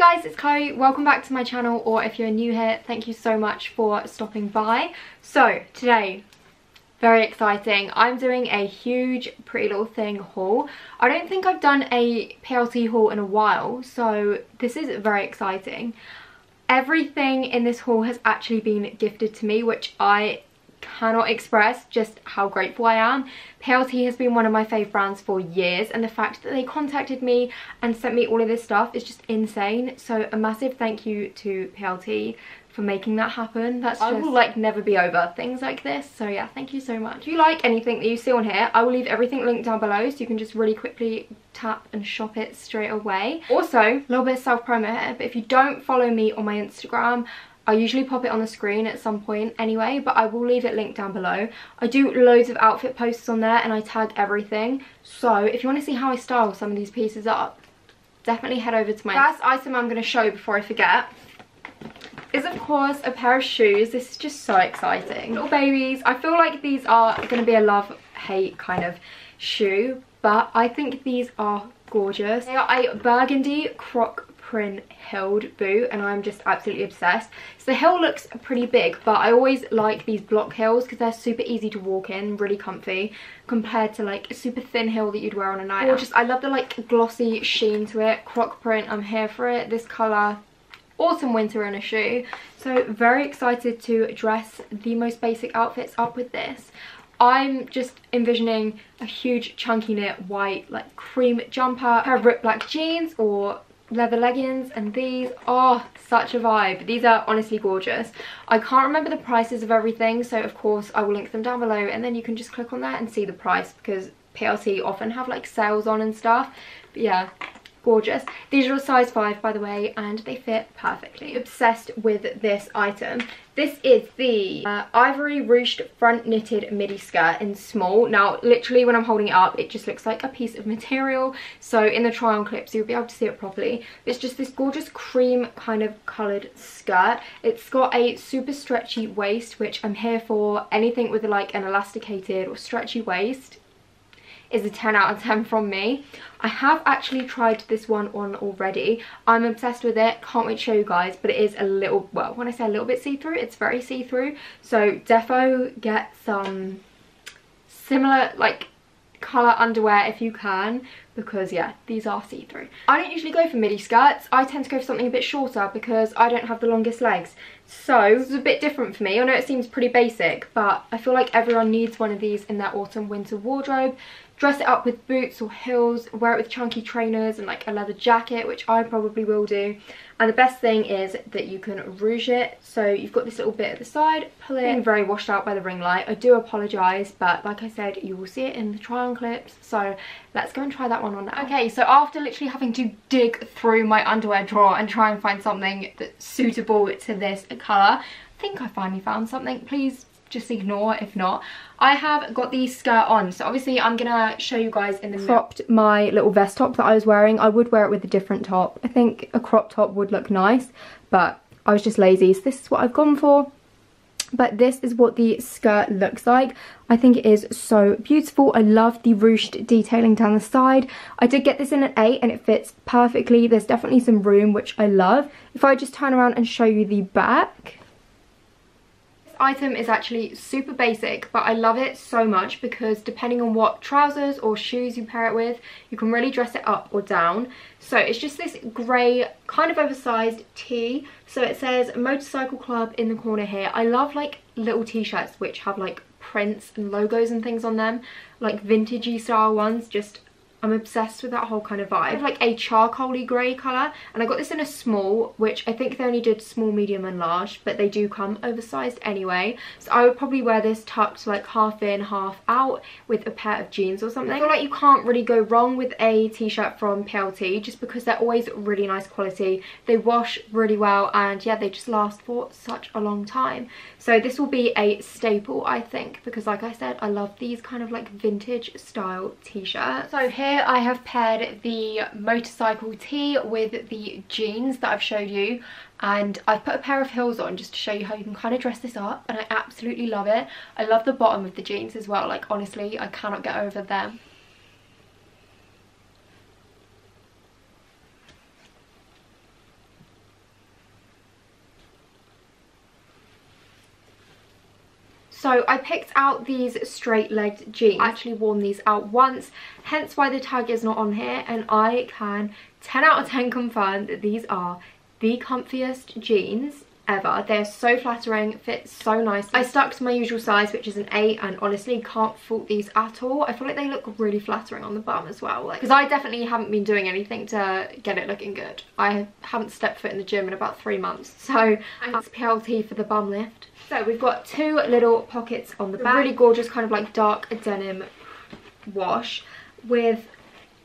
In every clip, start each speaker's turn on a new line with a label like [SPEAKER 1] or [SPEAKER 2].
[SPEAKER 1] guys, it's Chloe. Welcome back to my channel, or if you're new here, thank you so much for stopping by. So, today, very exciting. I'm doing a huge Pretty Little Thing haul. I don't think I've done a PLT haul in a while, so this is very exciting. Everything in this haul has actually been gifted to me, which I cannot express just how grateful I am. PLT has been one of my fave brands for years and the fact that they contacted me and sent me all of this stuff is just insane. So a massive thank you to PLT for making that happen. That's just, I will like never be over things like this. So yeah, thank you so much. If you like anything that you see on here, I will leave everything linked down below so you can just really quickly tap and shop it straight away. Also, a little bit of self-promo here, but if you don't follow me on my Instagram, I usually pop it on the screen at some point anyway, but I will leave it linked down below. I do loads of outfit posts on there and I tag everything. So if you want to see how I style some of these pieces up, definitely head over to my... First item I'm going to show before I forget is of course a pair of shoes. This is just so exciting. Little babies. I feel like these are going to be a love-hate kind of shoe, but I think these are gorgeous. They are a burgundy croc print heeled boot and I'm just absolutely obsessed. So the heel looks pretty big but I always like these block heels because they're super easy to walk in, really comfy compared to like a super thin heel that you'd wear on a night Gorgeous. I love the like glossy sheen to it. Croc print, I'm here for it. This colour autumn winter in a shoe so very excited to dress the most basic outfits up with this I'm just envisioning a huge chunky knit white like cream jumper, pair of ripped black jeans or leather leggings and these are such a vibe. These are honestly gorgeous. I can't remember the prices of everything so of course i will link them down below and then you can just click on that and see the price because plt often have like sales on and stuff. But yeah gorgeous. These are a size 5 by the way and they fit perfectly. Obsessed with this item. This is the uh, ivory ruched front knitted midi skirt in small. Now literally when i'm holding it up it just looks like a piece of material. So in the try on clips you'll be able to see it properly. It's just this gorgeous cream kind of colored skirt. It's got a super stretchy waist which i'm here for. Anything with like an elasticated or stretchy waist is a 10 out of 10 from me. I have actually tried this one on already. I'm obsessed with it. Can't wait to show you guys. But it is a little, well, when I say a little bit see-through, it's very see-through. So defo get some similar, like, colour underwear if you can because yeah these are see-through i don't usually go for midi skirts i tend to go for something a bit shorter because i don't have the longest legs so this is a bit different for me i know it seems pretty basic but i feel like everyone needs one of these in their autumn winter wardrobe dress it up with boots or heels, wear it with chunky trainers and like a leather jacket, which I probably will do. And the best thing is that you can rouge it. So you've got this little bit at the side, pull it in, very washed out by the ring light. I do apologise, but like I said, you will see it in the try on clips. So let's go and try that one on now. Okay, so after literally having to dig through my underwear drawer and try and find something that's suitable to this colour, I think I finally found something. Please just ignore if not. I have got the skirt on, so obviously I'm gonna show you guys in the cropped my little vest top that I was wearing. I would wear it with a different top. I think a crop top would look nice, but I was just lazy, so this is what I've gone for. But this is what the skirt looks like. I think it is so beautiful. I love the ruched detailing down the side. I did get this in an 8 and it fits perfectly. There's definitely some room, which I love. If I just turn around and show you the back, item is actually super basic but I love it so much because depending on what trousers or shoes you pair it with you can really dress it up or down. So it's just this grey kind of oversized tee. So it says motorcycle club in the corner here. I love like little t-shirts which have like prints and logos and things on them like vintagey style ones just I'm obsessed with that whole kind of vibe. Like a charcoaly grey colour and I got this in a small which I think they only did small, medium and large but they do come oversized anyway. So I would probably wear this tucked like half in, half out with a pair of jeans or something. I feel like you can't really go wrong with a t-shirt from PLT just because they're always really nice quality. They wash really well and yeah they just last for such a long time. So this will be a staple I think because like I said I love these kind of like vintage style t-shirts. So here here I have paired the motorcycle tee with the jeans that I've showed you and I've put a pair of heels on just to show you how you can kind of dress this up and I absolutely love it. I love the bottom of the jeans as well, like honestly I cannot get over them. So I picked out these straight legged jeans. I actually worn these out once, hence why the tag is not on here. And I can 10 out of 10 confirm that these are the comfiest jeans ever. They're so flattering, fit so nicely. I stuck to my usual size, which is an 8, and honestly can't fault these at all. I feel like they look really flattering on the bum as well. Because like, I definitely haven't been doing anything to get it looking good. I haven't stepped foot in the gym in about three months. So that's PLT for the bum lift. So we've got two little pockets on the back. Really gorgeous kind of like dark denim wash with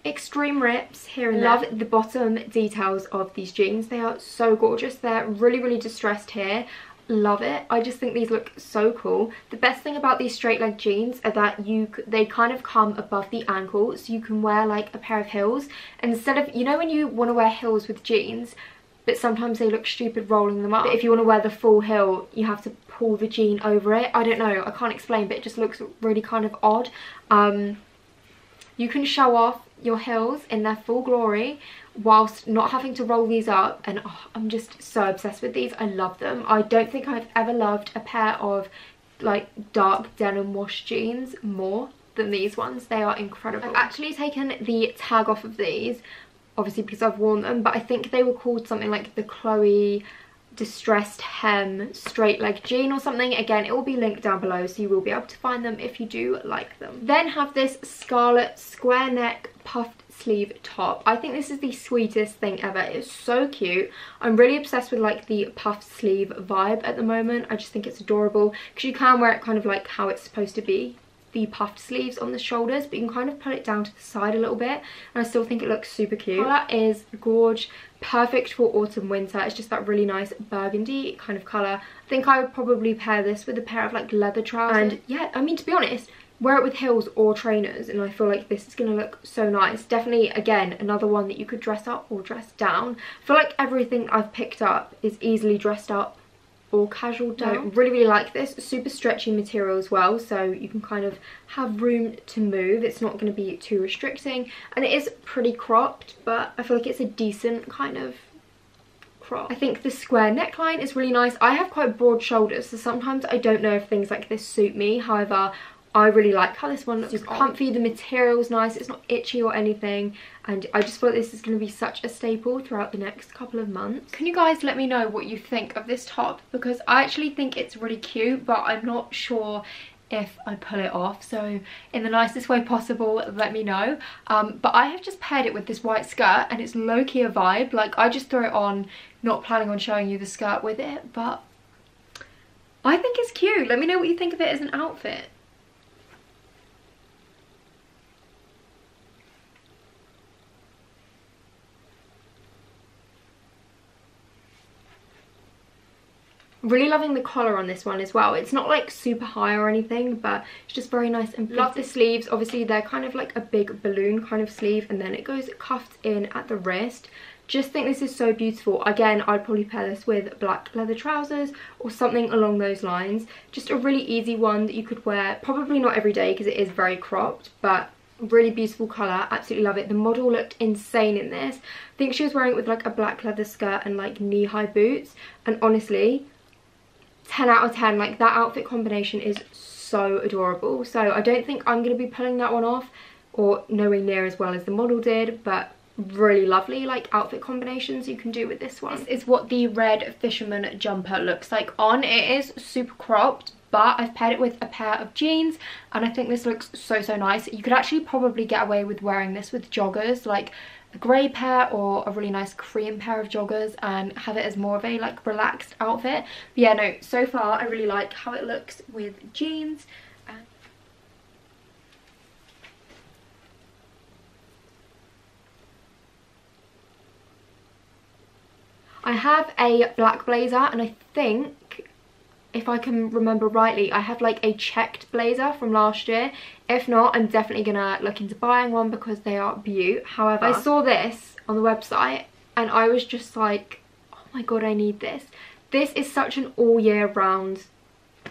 [SPEAKER 1] extreme rips here and Love there. the bottom details of these jeans. They are so gorgeous. They're really, really distressed here. Love it. I just think these look so cool. The best thing about these straight leg jeans are that you they kind of come above the ankle so you can wear like a pair of heels. Instead of, you know when you want to wear heels with jeans, but sometimes they look stupid rolling them up. But if you want to wear the full heel, you have to pull the jean over it. I don't know, I can't explain, but it just looks really kind of odd. Um, you can show off your heels in their full glory whilst not having to roll these up. And oh, I'm just so obsessed with these. I love them. I don't think I've ever loved a pair of like dark denim wash jeans more than these ones. They are incredible. I've actually taken the tag off of these obviously because I've worn them but I think they were called something like the Chloe distressed hem straight leg jean or something. Again it will be linked down below so you will be able to find them if you do like them. Then have this scarlet square neck puffed sleeve top. I think this is the sweetest thing ever. It's so cute. I'm really obsessed with like the puffed sleeve vibe at the moment. I just think it's adorable because you can wear it kind of like how it's supposed to be the puffed sleeves on the shoulders but you can kind of pull it down to the side a little bit and I still think it looks super cute. That is gorge, perfect for autumn winter. It's just that really nice burgundy kind of colour. I think I would probably pair this with a pair of like leather trousers. And yeah, I mean to be honest, wear it with heels or trainers and I feel like this is going to look so nice. Definitely, again, another one that you could dress up or dress down. I feel like everything I've picked up is easily dressed up or casual down. really, really like this. Super stretchy material as well, so you can kind of have room to move. It's not going to be too restricting. And it is pretty cropped, but I feel like it's a decent kind of crop. I think the square neckline is really nice. I have quite broad shoulders, so sometimes I don't know if things like this suit me. However, I really like how this one looks super comfy. The material's nice. It's not itchy or anything. And I just feel like this is going to be such a staple throughout the next couple of months. Can you guys let me know what you think of this top? Because I actually think it's really cute, but I'm not sure if I pull it off so in the nicest way possible let me know um, but I have just paired it with this white skirt and it's low-key a vibe like I just throw it on not planning on showing you the skirt with it but I think it's cute let me know what you think of it as an outfit Really loving the collar on this one as well. It's not like super high or anything, but it's just very nice and pretty. Love the sleeves. Obviously, they're kind of like a big balloon kind of sleeve, and then it goes cuffed in at the wrist. Just think this is so beautiful. Again, I'd probably pair this with black leather trousers or something along those lines. Just a really easy one that you could wear, probably not every day because it is very cropped, but really beautiful colour absolutely love it the model looked insane in this i think she was wearing it with like a black leather skirt and like knee-high boots and honestly 10 out of 10 like that outfit combination is so adorable so i don't think i'm going to be pulling that one off or nowhere near as well as the model did but really lovely like outfit combinations you can do with this one. This is what the red fisherman jumper looks like on. It is super cropped but I've paired it with a pair of jeans and I think this looks so so nice. You could actually probably get away with wearing this with joggers like a grey pair or a really nice cream pair of joggers and have it as more of a like relaxed outfit. But yeah, no, so far I really like how it looks with jeans. I have a black blazer and I think if I can remember rightly, I have like a checked blazer from last year. If not, I'm definitely gonna look into buying one because they are beaut. However, I saw this on the website and I was just like, oh my god, I need this. This is such an all year round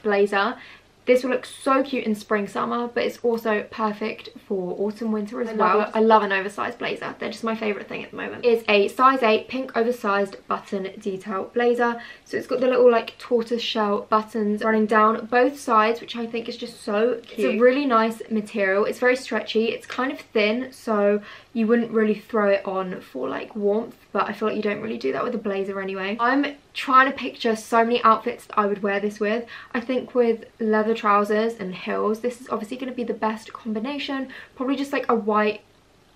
[SPEAKER 1] blazer. This will look so cute in spring, summer, but it's also perfect for autumn, winter as
[SPEAKER 2] I
[SPEAKER 1] well.
[SPEAKER 2] love
[SPEAKER 1] I love an oversized blazer. They're just my favourite thing at the moment. It's a size 8 pink oversized button detail blazer. So it's got the little like tortoise shell buttons running down both sides, which I think is just so cute. It's a really nice material. It's very stretchy. It's kind of thin, so you wouldn't really throw it on for like warmth but I feel like you don't really do that with a blazer anyway. I'm trying to picture so many outfits that I would wear this with. I think with leather trousers and heels, this is obviously going to be the best combination. Probably just like a white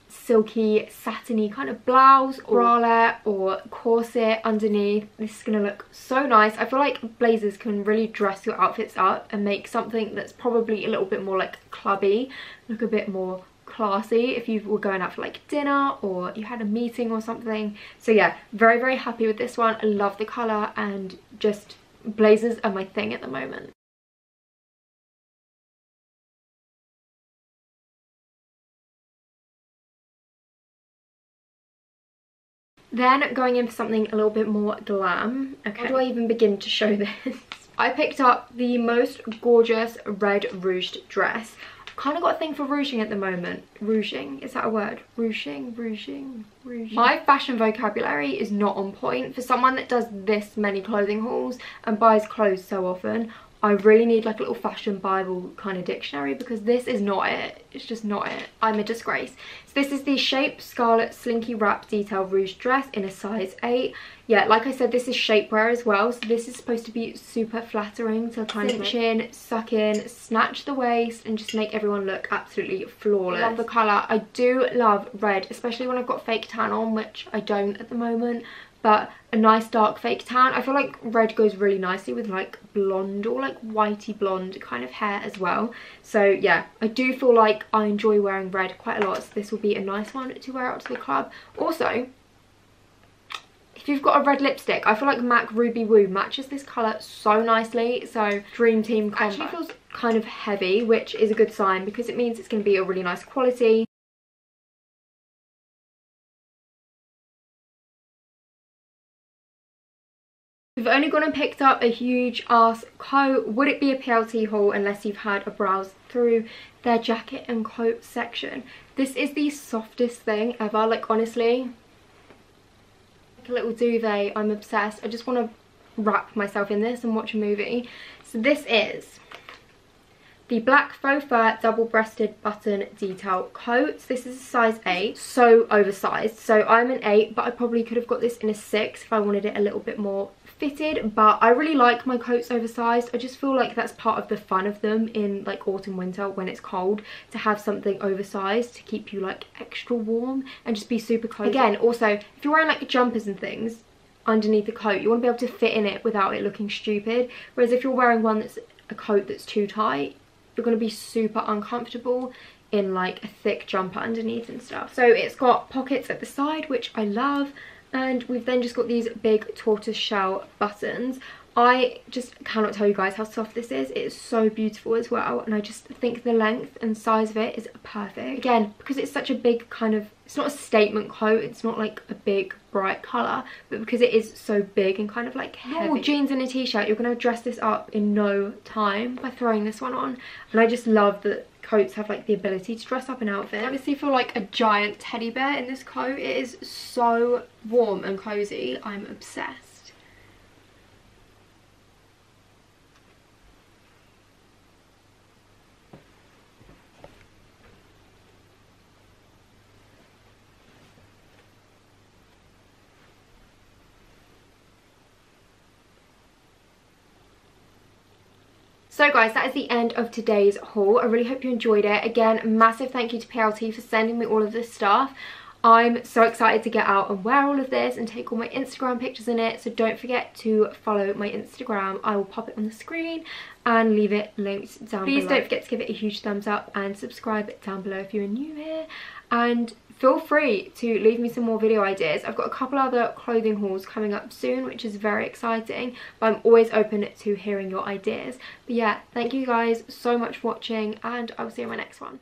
[SPEAKER 1] silky satiny kind of blouse or bralette or corset underneath this is gonna look so nice i feel like blazers can really dress your outfits up and make something that's probably a little bit more like clubby look a bit more classy if you were going out for like dinner or you had a meeting or something. So yeah, very, very happy with this one. I love the colour and just blazers are my thing at the moment. Then going in for something a little bit more glam. Okay. How do I even begin to show this? I picked up the most gorgeous red ruched dress kind of got a thing for rouging at the moment. Rouging, is that a word? Rouging, rouging, rouging. My fashion vocabulary is not on point. For someone that does this many clothing hauls and buys clothes so often, I really need like a little fashion bible kind of dictionary because this is not it. It's just not it. I'm a disgrace. So this is the Shape Scarlet Slinky Wrap Detail Rouge Dress in a size 8. Yeah, like I said, this is shapewear as well. So this is supposed to be super flattering to kind of cinch in, suck in, snatch the waist and just make everyone look absolutely flawless. Love the colour. I do love red, especially when I've got fake tan on, which I don't at the moment but a nice dark fake tan. I feel like red goes really nicely with like blonde or like whitey blonde kind of hair as well. So yeah, I do feel like I enjoy wearing red quite a lot. So this will be a nice one to wear out to the club. Also, if you've got a red lipstick, I feel like MAC Ruby Woo matches this colour so nicely. So Dream Team combo. Actually feels kind of heavy, which is a good sign because it means it's going to be a really nice quality. We've only gone and picked up a huge ass coat. Would it be a PLT haul unless you've had a browse through their jacket and coat section? This is the softest thing ever. Like honestly, like a little duvet. I'm obsessed. I just want to wrap myself in this and watch a movie. So this is the black faux fur double-breasted button detail coat. This is a size 8, so oversized. So I'm an 8, but I probably could have got this in a 6 if I wanted it a little bit more fitted but I really like my coats oversized. I just feel like that's part of the fun of them in like autumn winter when it's cold to have something oversized to keep you like extra warm and just be super cozy. Again also if you're wearing like jumpers and things underneath the coat you want to be able to fit in it without it looking stupid. Whereas if you're wearing one that's a coat that's too tight you're going to be super uncomfortable in like a thick jumper underneath and stuff. So it's got pockets at the side which I love and we've then just got these big tortoise shell buttons I just cannot tell you guys how soft this is. It's so beautiful as well and I just think the length and size of it is perfect. Again, because it's such a big kind of, it's not a statement coat, it's not like a big bright colour, but because it is so big and kind of like heavy. Normal jeans and a t-shirt, you're going to dress this up in no time by throwing this one on. And I just love that coats have like the ability to dress up an outfit. Honestly feel like a giant teddy bear in this coat. It is so warm and cozy. I'm obsessed. So guys, that is the end of today's haul. I really hope you enjoyed it. Again, massive thank you to PLT for sending me all of this stuff. I'm so excited to get out and wear all of this and take all my Instagram pictures in it. So don't forget to follow my Instagram. I will pop it on the screen and leave it linked down below. Please below. don't forget to give it a huge thumbs up and subscribe down below if you're new here. And feel free to leave me some more video ideas. I've got a couple other clothing hauls coming up soon, which is very exciting, but I'm always open to hearing your ideas. But yeah, thank you guys so much for watching, and I'll see you in my next one.